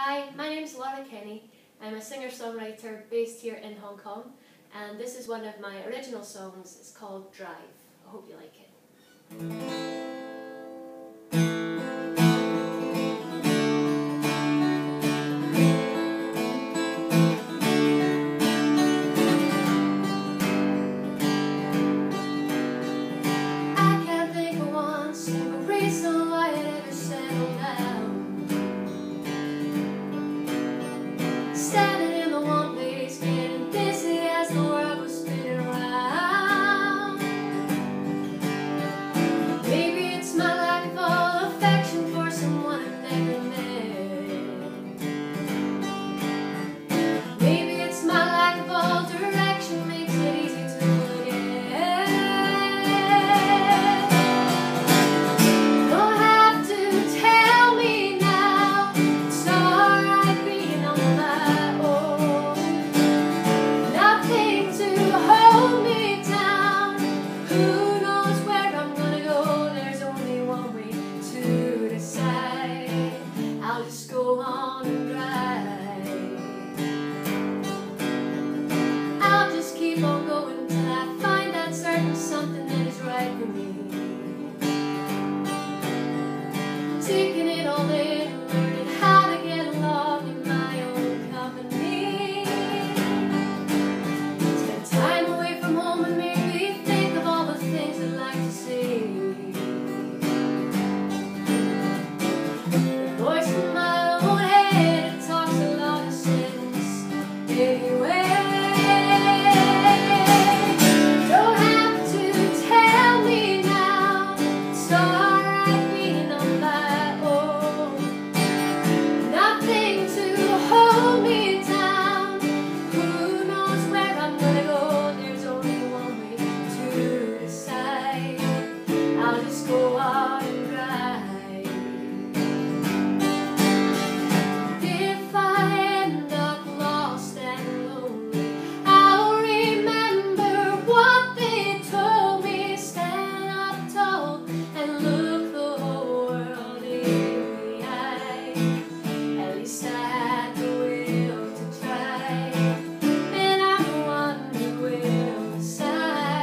Hi, my name is Laura Kenny. I'm a singer-songwriter based here in Hong Kong and this is one of my original songs. It's called Drive. I hope you like it.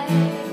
Thank you.